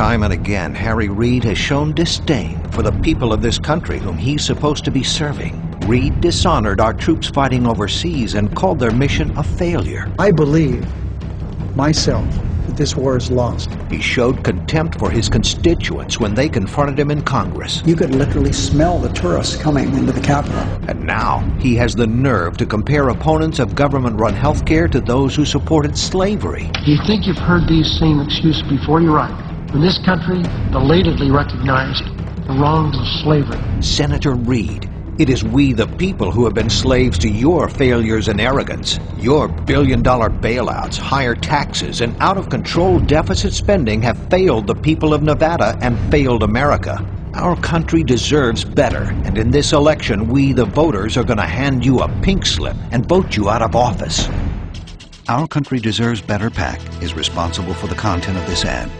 Time and again, Harry Reid has shown disdain for the people of this country whom he's supposed to be serving. Reid dishonored our troops fighting overseas and called their mission a failure. I believe myself that this war is lost. He showed contempt for his constituents when they confronted him in Congress. You could literally smell the tourists coming into the Capitol. And now he has the nerve to compare opponents of government-run health care to those who supported slavery. You think you've heard these same excuses before? You're right. In this country, belatedly recognized the wrongs of slavery. Senator Reid, it is we the people who have been slaves to your failures and arrogance. Your billion dollar bailouts, higher taxes, and out of control deficit spending have failed the people of Nevada and failed America. Our country deserves better, and in this election, we the voters are going to hand you a pink slip and vote you out of office. Our Country Deserves Better PAC is responsible for the content of this ad.